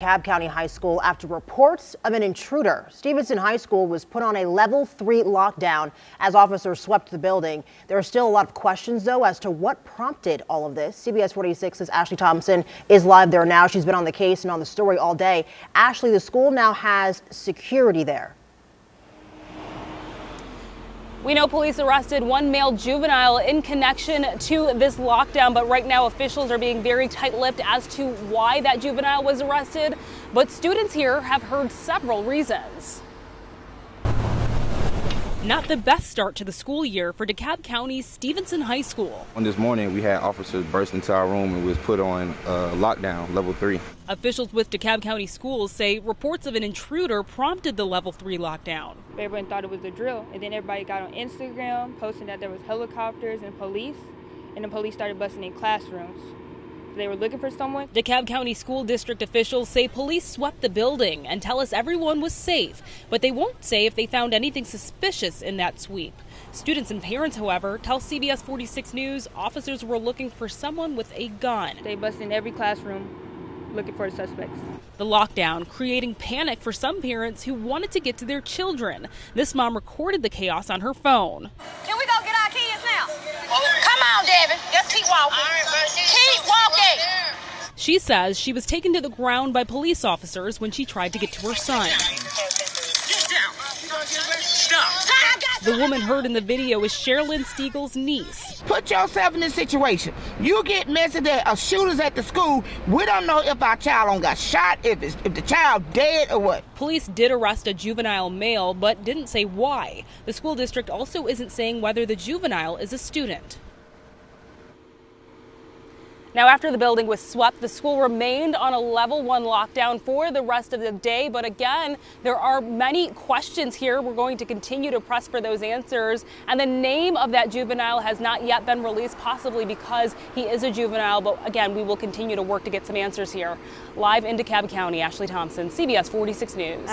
DeKalb County High School after reports of an intruder. Stevenson High School was put on a level three lockdown as officers swept the building. There are still a lot of questions, though, as to what prompted all of this. CBS 46's Ashley Thompson is live there now. She's been on the case and on the story all day. Ashley, the school now has security there. We know police arrested one male juvenile in connection to this lockdown, but right now officials are being very tight-lipped as to why that juvenile was arrested. But students here have heard several reasons. Not the best start to the school year for DeKalb County's Stevenson High School. On this morning, we had officers burst into our room and was put on uh, lockdown, level three. Officials with DeKalb County schools say reports of an intruder prompted the level three lockdown. Everyone thought it was a drill, and then everybody got on Instagram posting that there was helicopters and police, and the police started busting in classrooms they were looking for someone. DeKalb County School District officials say police swept the building and tell us everyone was safe, but they won't say if they found anything suspicious in that sweep. Students and parents, however, tell CBS 46 News officers were looking for someone with a gun. They busted in every classroom looking for the suspects. The lockdown creating panic for some parents who wanted to get to their children. This mom recorded the chaos on her phone. Can we go get our kids now? Come on, Devin. Just keep walking. Keep walking. She says she was taken to the ground by police officers when she tried to get to her son. The woman heard in the video is Sherilyn Stiegel's niece. Put yourself in this situation. You get messy that are shooters at the school. We don't know if our child got shot, if it's, if the child dead or what. Police did arrest a juvenile male, but didn't say why. The school district also isn't saying whether the juvenile is a student. Now, after the building was swept, the school remained on a level one lockdown for the rest of the day. But again, there are many questions here. We're going to continue to press for those answers. And the name of that juvenile has not yet been released, possibly because he is a juvenile. But again, we will continue to work to get some answers here. Live in DeKalb County, Ashley Thompson, CBS 46 News.